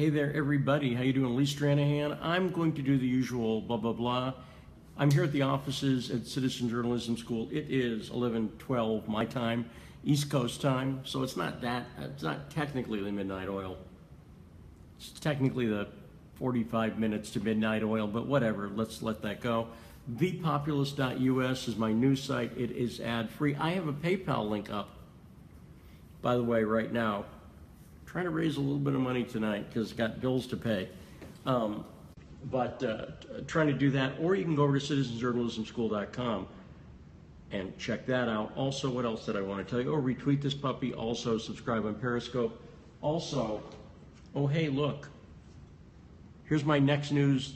Hey there, everybody. How you doing? Lee Stranahan. I'm going to do the usual blah blah blah. I'm here at the offices at Citizen Journalism School. It is 11:12 my time, East Coast time, so it's not that. It's not technically the midnight oil. It's technically the 45 minutes to midnight oil, but whatever. Let's let that go. ThePopulist.us is my news site. It is ad free. I have a PayPal link up, by the way, right now trying to raise a little bit of money tonight because got bills to pay. Um, but uh, trying to do that, or you can go over to citizenjournalismschool.com and check that out. Also, what else did I want to tell you? Oh, retweet this puppy. Also, subscribe on Periscope. Also, oh, hey, look. Here's my next news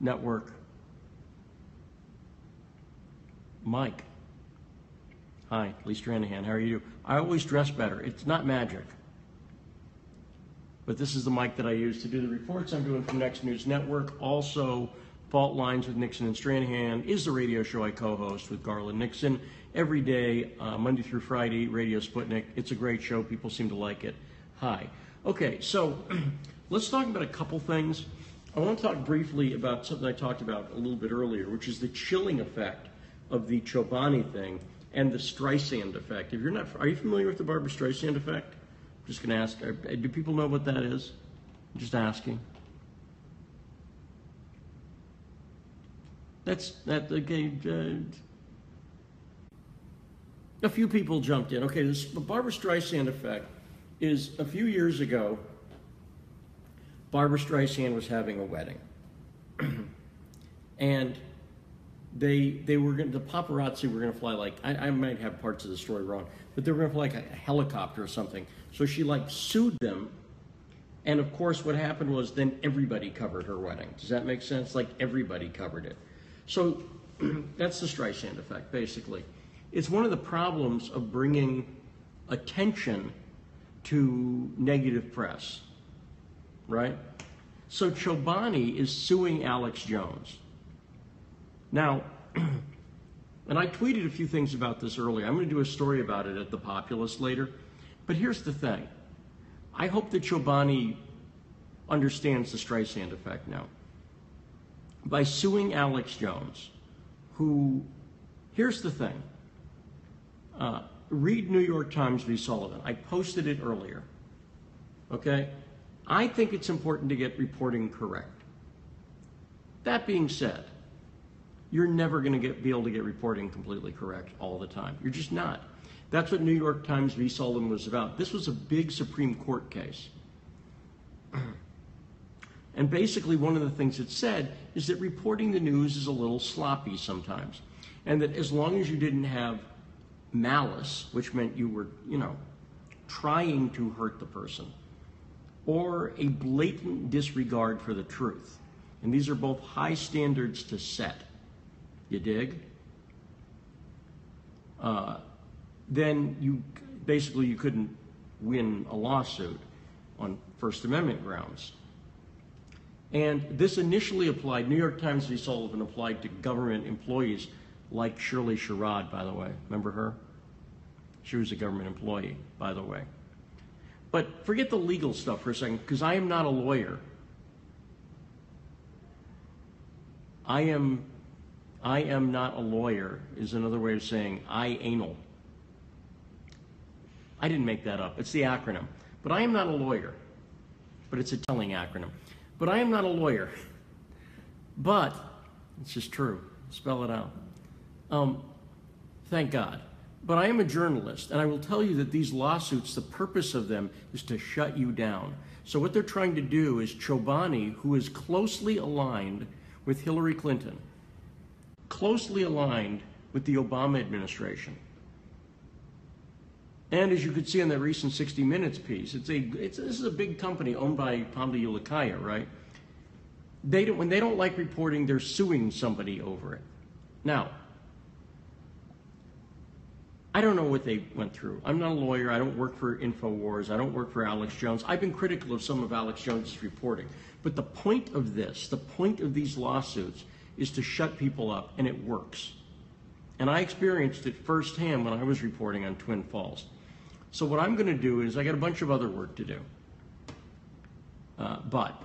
network. Mike. Hi, Lee Stranahan. How are you? I always dress better. It's not magic but this is the mic that I use to do the reports I'm doing from Next News Network. Also, Fault Lines with Nixon and Stranahan is the radio show I co-host with Garland Nixon every day, uh, Monday through Friday, Radio Sputnik. It's a great show. People seem to like it. Hi. Okay, so let's talk about a couple things. I want to talk briefly about something I talked about a little bit earlier, which is the chilling effect of the Chobani thing and the Streisand effect. If you're not, are you familiar with the Barbra Streisand effect? Just going to ask, do people know what that is? I'm just asking. That's that. Okay, uh, a few people jumped in. Okay, this the Barbra Streisand effect is a few years ago. Barbra Streisand was having a wedding, and they they were going the paparazzi were going to fly like I, I might have parts of the story wrong, but they were going to fly like a helicopter or something so she like sued them. And of course, what happened was then everybody covered her wedding. Does that make sense? Like everybody covered it. So that's the Streisand effect, basically. It's one of the problems of bringing attention to negative press, right? So Chobani is suing Alex Jones. Now, and I tweeted a few things about this earlier. I'm going to do a story about it at The Populist later. But here's the thing. I hope that Chobani understands the Streisand effect now. By suing Alex Jones, who, here's the thing. Uh, read New York Times v. Sullivan. I posted it earlier. Okay? I think it's important to get reporting correct. That being said, you're never going to be able to get reporting completely correct all the time. You're just not. That's what New York Times v. Sullivan was about. This was a big Supreme Court case. And basically, one of the things it said is that reporting the news is a little sloppy sometimes. And that as long as you didn't have malice, which meant you were, you know, trying to hurt the person, or a blatant disregard for the truth. And these are both high standards to set. You dig? Uh, then you basically you couldn't win a lawsuit on First Amendment grounds. And this initially applied, New York Times v. Sullivan applied to government employees like Shirley Sherrod, by the way. Remember her? She was a government employee, by the way. But forget the legal stuff for a second, because I am not a lawyer. I am, I am not a lawyer, is another way of saying I anal. I didn't make that up. It's the acronym. But I am not a lawyer. But it's a telling acronym. But I am not a lawyer. But it's just true. Spell it out. Um, thank God. But I am a journalist, and I will tell you that these lawsuits, the purpose of them is to shut you down. So what they're trying to do is Chobani, who is closely aligned with Hillary Clinton, closely aligned with the Obama administration, and as you could see in that recent 60 Minutes piece, it's a, it's, this is a big company owned by Hamza Ulukaya, right? They don't, when they don't like reporting, they're suing somebody over it. Now, I don't know what they went through. I'm not a lawyer. I don't work for InfoWars. I don't work for Alex Jones. I've been critical of some of Alex Jones' reporting. But the point of this, the point of these lawsuits, is to shut people up, and it works. And I experienced it firsthand when I was reporting on Twin Falls. So what I'm going to do is I got a bunch of other work to do. Uh, but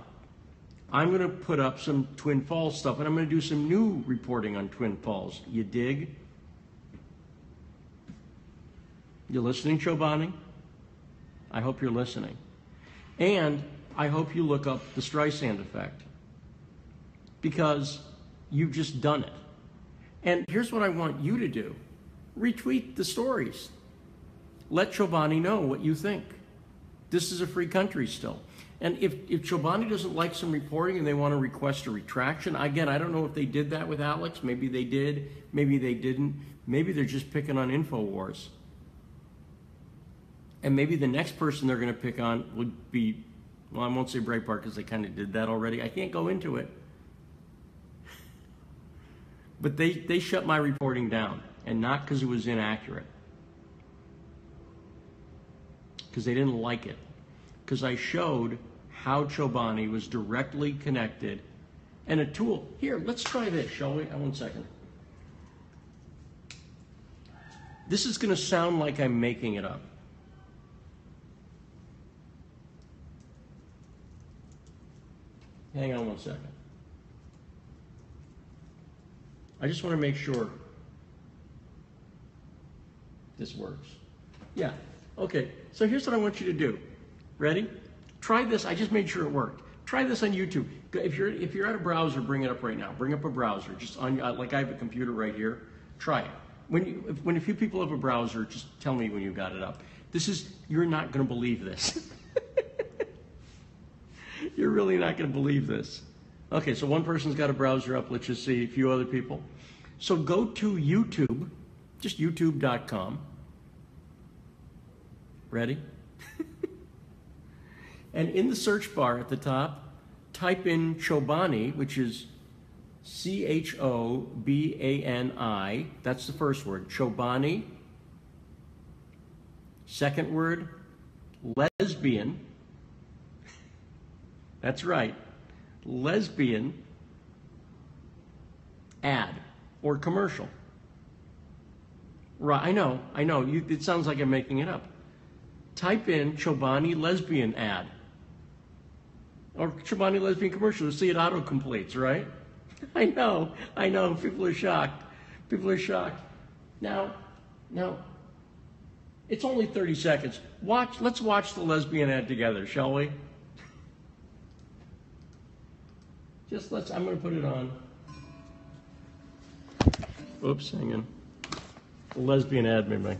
I'm going to put up some Twin Falls stuff, and I'm going to do some new reporting on Twin Falls. You dig? You listening, Chobani? I hope you're listening. And I hope you look up the Streisand effect because you've just done it. And here's what I want you to do retweet the stories. Let Chobani know what you think. This is a free country still. And if, if Chobani doesn't like some reporting and they want to request a retraction, again, I don't know if they did that with Alex. Maybe they did. Maybe they didn't. Maybe they're just picking on InfoWars. And maybe the next person they're going to pick on would be, well, I won't say Breitbart because they kind of did that already. I can't go into it. But they, they shut my reporting down, and not because it was inaccurate, because they didn't like it. Because I showed how Chobani was directly connected and a tool. Here, let's try this, shall we? Uh, one second. This is going to sound like I'm making it up. Hang on one second. I just want to make sure this works. Yeah. Okay. So here's what I want you to do. Ready? Try this. I just made sure it worked. Try this on YouTube. If you're if you're at a browser, bring it up right now. Bring up a browser. Just on uh, like I have a computer right here. Try it. When you, if, when a few people have a browser, just tell me when you got it up. This is you're not going to believe this. you're really not going to believe this. Okay, so one person's got a browser up. Let's just see a few other people. So go to YouTube, just youtube.com. Ready? and in the search bar at the top, type in Chobani, which is C H O B A N I. That's the first word, Chobani. Second word, lesbian. That's right lesbian ad or commercial. Right, I know, I know. You, it sounds like I'm making it up. Type in Chobani lesbian ad or Chobani lesbian commercial. See it auto completes, right? I know, I know. People are shocked. People are shocked. Now, now, it's only 30 seconds. Watch. Let's watch the lesbian ad together, shall we? Just let's, I'm going to put it on. Oops, hang on. Lesbian ad, maybe.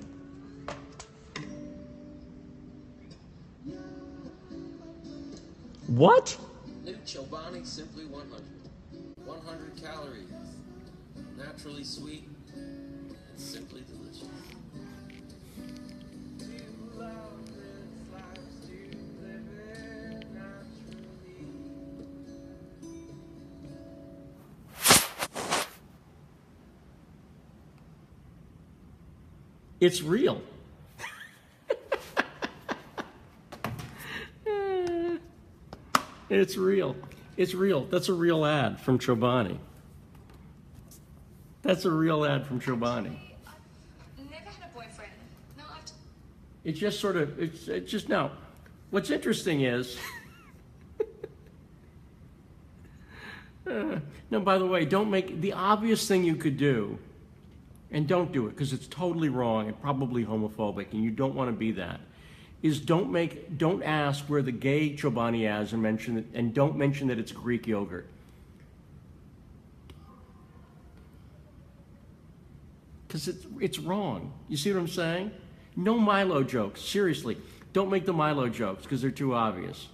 What? New Chobani Simply 100. 100 calories. Naturally sweet. And simply delicious. It's real. It's real. It's real. That's a real ad from Chobani. That's a real ad from Chobani. Never had a boyfriend. No, It's just sort of, it's, it's just now. What's interesting is, uh, no, by the way, don't make the obvious thing you could do and don't do it because it's totally wrong and probably homophobic and you don't want to be that is don't make don't ask where the gay chobani is and mention it and don't mention that it's greek yogurt. Because it's, it's wrong. You see what i'm saying? No milo jokes seriously. Don't make the milo jokes because they're too obvious.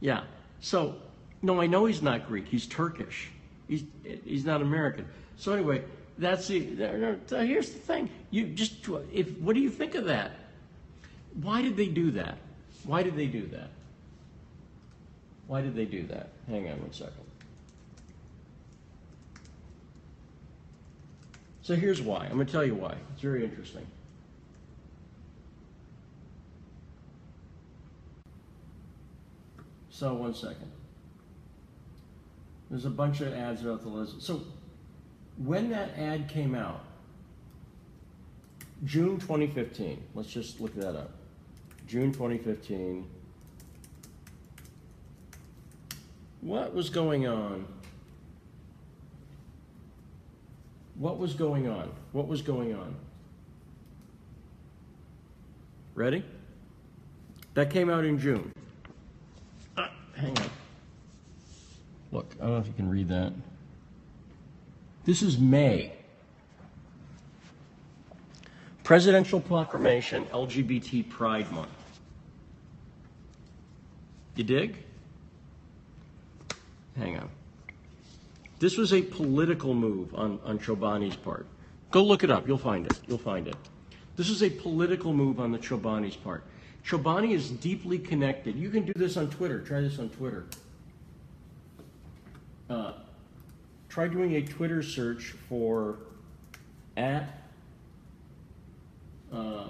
Yeah so no i know he's not greek. He's turkish. He's, he's not american. So anyway, that's the. Here's the thing. You just if what do you think of that? Why did they do that? Why did they do that? Why did they do that? Hang on one second. So here's why. I'm going to tell you why. It's very interesting. So one second. There's a bunch of ads about the list. So when that ad came out, June 2015, let's just look that up. June 2015, What was going on? What was going on? What was going on? Ready? That came out in June. Ah, hang on. Look, I don't know if you can read that. This is May. Presidential Proclamation, LGBT Pride Month. You dig? Hang on. This was a political move on, on Chobani's part. Go look it up. You'll find it. You'll find it. This is a political move on the Chobani's part. Chobani is deeply connected. You can do this on Twitter. Try this on Twitter. Uh, try doing a Twitter search for at uh,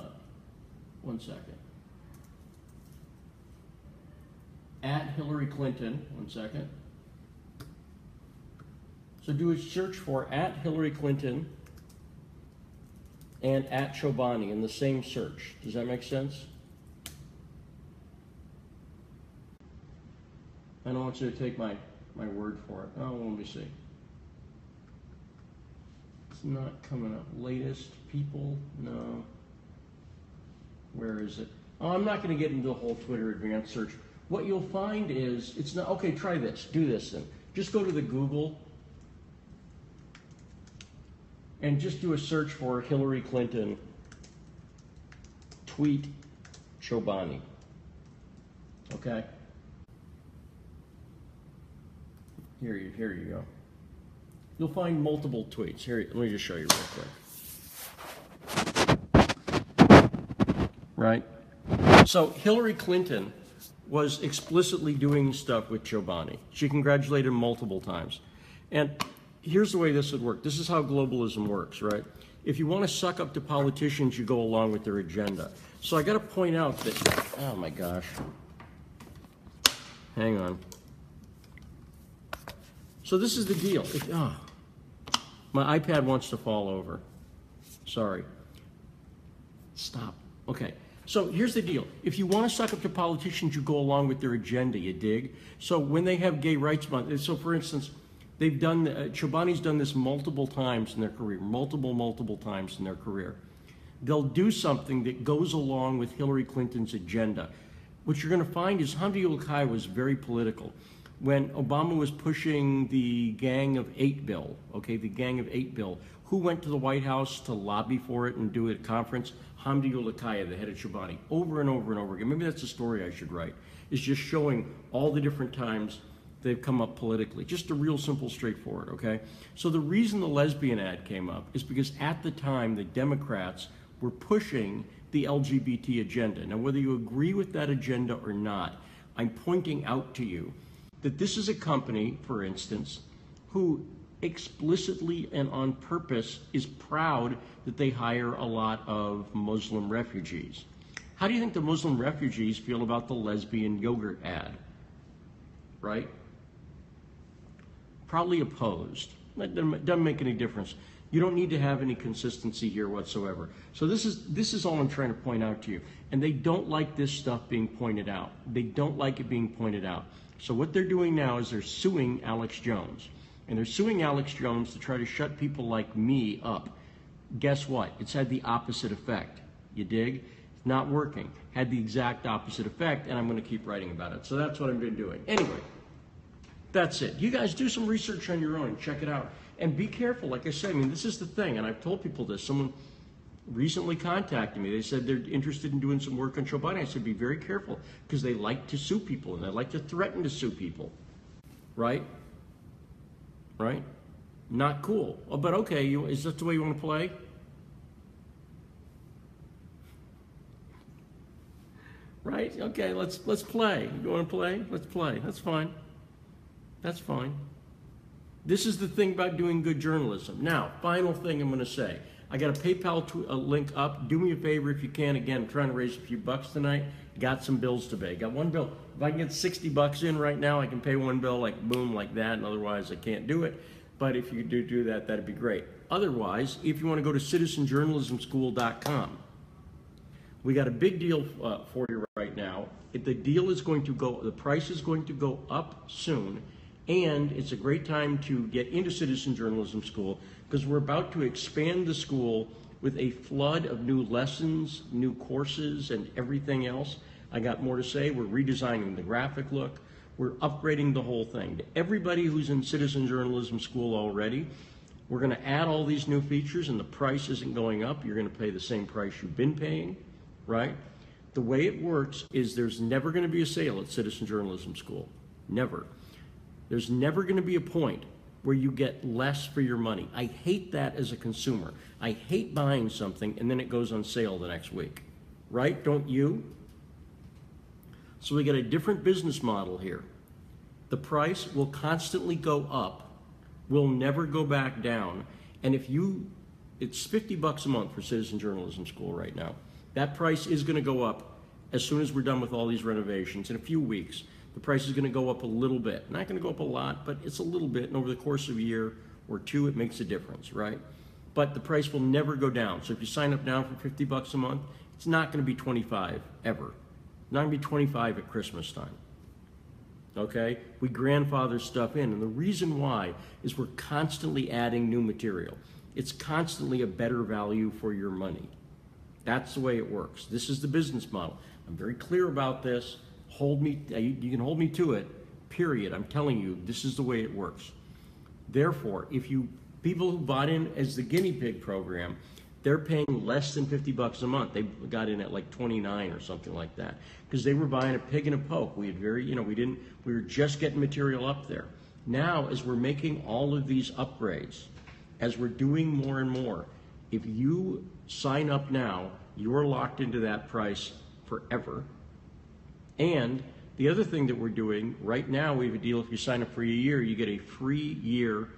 one second. At Hillary Clinton, one second. So do a search for at Hillary Clinton and at Chobani in the same search. Does that make sense? I don't want you to take my, my word for it. Oh, let me see. It's not coming up. Latest people? No. Where is it? Oh, I'm not going to get into the whole Twitter advanced search. What you'll find is it's not okay. Try this. Do this then. Just go to the Google and just do a search for Hillary Clinton tweet Chobani. Okay. Here you here you go. You'll find multiple tweets. Here, let me just show you real quick. Right? So Hillary Clinton was explicitly doing stuff with Chobani. She congratulated him multiple times. And here's the way this would work. This is how globalism works, right? If you want to suck up to politicians, you go along with their agenda. So I got to point out that, oh my gosh. Hang on. So this is the deal. If, oh, ah. my iPad wants to fall over. Sorry. Stop. Okay. So here's the deal. If you want to suck up to politicians, you go along with their agenda, you dig? So when they have gay rights month, so for instance, they've done, uh, Chobani's done this multiple times in their career, multiple, multiple times in their career. They'll do something that goes along with Hillary Clinton's agenda. What you're going to find is Hamdi Ul was very political when Obama was pushing the Gang of Eight bill, okay, the Gang of Eight bill, who went to the White House to lobby for it and do a conference? Hamdi Ulukaya, the head of Chobani, over and over and over again. Maybe that's a story I should write. Is just showing all the different times they've come up politically. Just a real simple, straightforward, okay? So the reason the lesbian ad came up is because at the time the Democrats were pushing the LGBT agenda. Now, whether you agree with that agenda or not, I'm pointing out to you that this is a company, for instance, who explicitly and on purpose is proud that they hire a lot of Muslim refugees. How do you think the Muslim refugees feel about the lesbian yogurt ad? Right? Probably opposed. Doesn't make any difference. You don't need to have any consistency here whatsoever. So this is this is all I'm trying to point out to you. And they don't like this stuff being pointed out. They don't like it being pointed out. So what they're doing now is they're suing Alex Jones. And they're suing Alex Jones to try to shut people like me up. Guess what? It's had the opposite effect. You dig? It's not working. Had the exact opposite effect, and I'm going to keep writing about it. So that's what I've been doing. Anyway, that's it. You guys do some research on your own. Check it out. And be careful. Like I said, I mean, this is the thing, and I've told people this. Someone recently contacted me. They said they're interested in doing some work on Chobani. I said, be very careful because they like to sue people and they like to threaten to sue people. Right? Right? Not cool. Oh, but okay, you, is that the way you want to play? Right? Okay, let's let's play. You want to play? Let's play. That's fine. That's fine. This is the thing about doing good journalism. Now, final thing I'm going to say. I got a PayPal tw- a link up. Do me a favor if you can. Again, I'm trying to raise a few bucks tonight. Got some bills to pay. Got one bill. If I can get 60 bucks in right now, I can pay one bill like boom, like that, and otherwise I can't do it. But if you do do that, that'd be great. Otherwise, if you want to go to citizenjournalismschool.com, we got a big deal uh, for you right now. If the deal is going to go, the price is going to go up soon, And it's a great time to get into citizen journalism school because we're about to expand the school with a flood of new lessons, new courses, and everything else. I got more to say. We're redesigning the graphic look. We're upgrading the whole thing. To everybody who's in citizen journalism school already, we're going to add all these new features and the price isn't going up. You're going to pay the same price you've been paying, right? The way it works is there's never going to be a sale at citizen journalism school. Never. There's never going to be a point where you get less for your money. I hate that as a consumer. I hate buying something and then it goes on sale the next week. Right? Don't you? So we got a different business model here. The price will constantly go up, will never go back down. And if you, it's 50 bucks a month for Citizen Journalism School right now. That price is going to go up as soon as we're done with all these renovations in a few weeks. The price is going to go up a little bit. Not going to go up a lot, but it's a little bit. And over the course of a year or two, it makes a difference, right? But the price will never go down. So if you sign up now for 50 bucks a month, it's not going to be 25 ever. Not going to be 25 at Christmas time. Okay? We grandfather stuff in. And the reason why is we're constantly adding new material. It's constantly a better value for your money. That's the way it works. This is the business model. I'm very clear about this. Hold me, uh, you can hold me to it, period. I'm telling you, this is the way it works. Therefore, if you, people who bought in as the guinea pig program, they're paying less than 50 bucks a month. They got in at like 29 or something like that because they were buying a pig and a poke. We had very, you know, we didn't, we were just getting material up there. Now, as we're making all of these upgrades, as we're doing more and more, if you sign up now, you're locked into that price forever. And the other thing that we're doing right now, we have a deal if you sign up for a year, you get a free year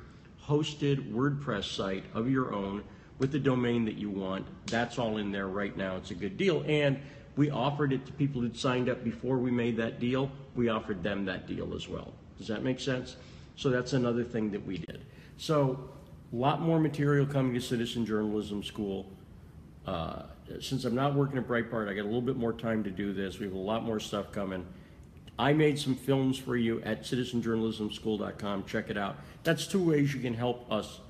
hosted WordPress site of your own with the domain that you want. That's all in there right now. It's a good deal. And we offered it to people who'd signed up before we made that deal. We offered them that deal as well. Does that make sense? So that's another thing that we did. So a lot more material coming to Citizen Journalism School. Uh, since I'm not working at Breitbart, I got a little bit more time to do this. We have a lot more stuff coming. I made some films for you at citizenjournalismschool.com. Check it out. That's two ways you can help us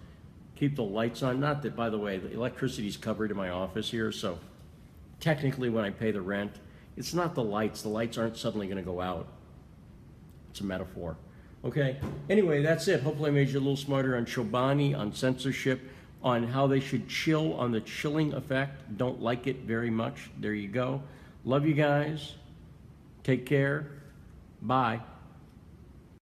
keep the lights on. Not that, by the way, the electricity's covered in my office here, so technically when I pay the rent, it's not the lights. The lights aren't suddenly going to go out. It's a metaphor. Okay? Anyway, that's it. Hopefully I made you a little smarter on Chobani, on censorship, on how they should chill on the chilling effect. Don't like it very much. There you go. Love you guys. Take care. Bye.